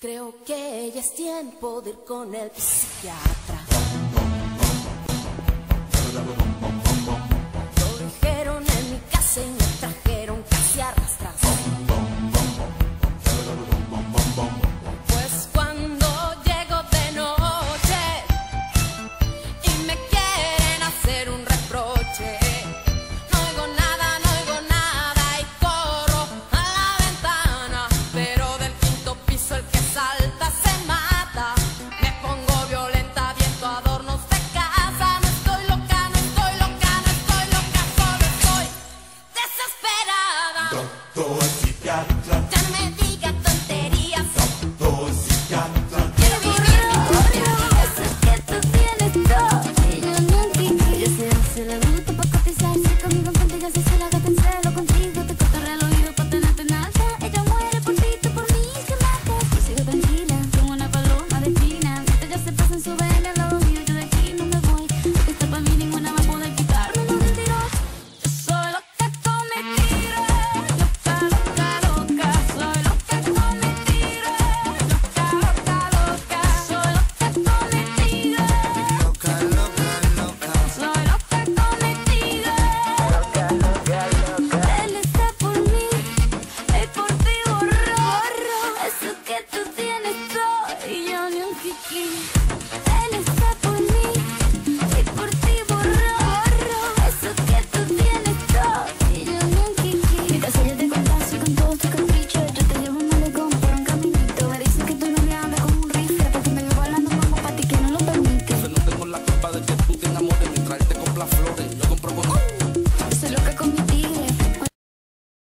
Creo que ya es tiempo de ir con el psiquiatra. Tanto ti piaccia.